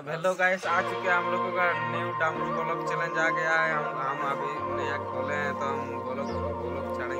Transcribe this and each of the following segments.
तो hello guys, आ चुके हैं हम लोगों का न्यू डामरू गोलक चैलेंज आ गया है। हम हम अभी नया खोले हैं तो हम गोलक गोलक चढ़ेंगे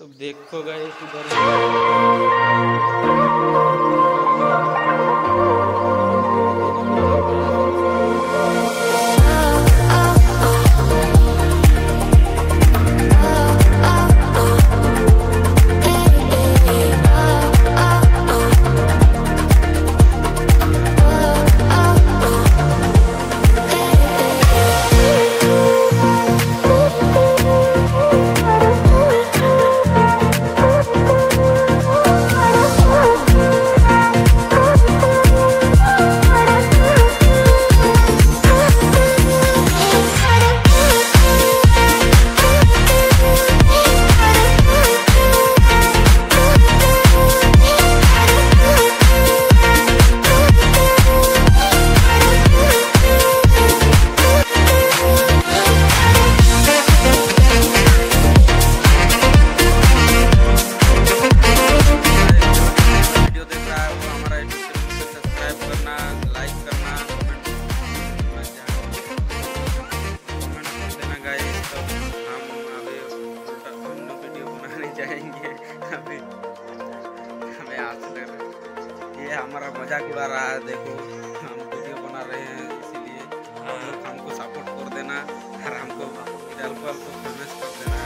तो देखो गए इधर। जाएँगे। अभी हमें आज डर। ये हमारा मज़ाक उड़ा रहा है देखो। हम वीडियो बना रहे हैं इसीलिए। हाँ। हमको सपोर्ट कर देना और हमको इधर पर तो फ़ेमस कर देना।